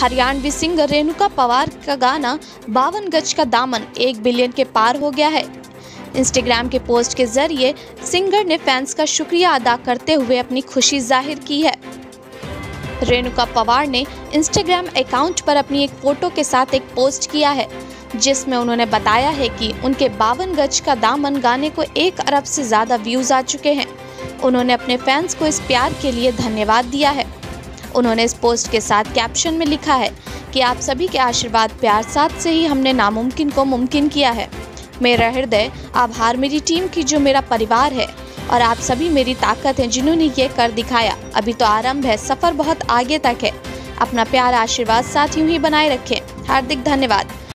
Haryanvi singer Renuka Pawar का गाना बावन गज का दामन एक बिलियन के पार हो गया है। इंस्टाग्राम के पोस्ट के ज़रिए सिंगर ने फैंस का शुक्रिया अदा करते हुए अपनी खुशी ज़ाहिर की है। रेणुका पवार ने इंस्टाग्राम अकाउंट पर अपनी एक फ़ोटो के साथ एक पोस्ट किया है, जिसमें उन्होंने बताया है कि उनके बावन गज का दामन गाने को एक अरब से ज़्यादा व्यूज़ आ चुके हैं। उन्होंने अपने फैंस को इस प्यार के लिए धन्यवाद दिया है। उन्होंने इस पोस्ट के साथ कैप्शन में लिखा है कि आप सभी के आशीर्वाद, प्यार साथ से ही हमने नामुमकिन को मुमकिन किया है। मेरा हृदय आभार मेरी टीम की जो मेरा परिवार है और आप सभी मेरी ताकत हैं जिन्होंने ये कर दिखाया। अभी तो आरंभ है, सफ़र बहुत आगे तक है। अपना प्यार, आशीर्वाद साथ यूँ ही बनाए रखें। हार्दिक धन्यवाद।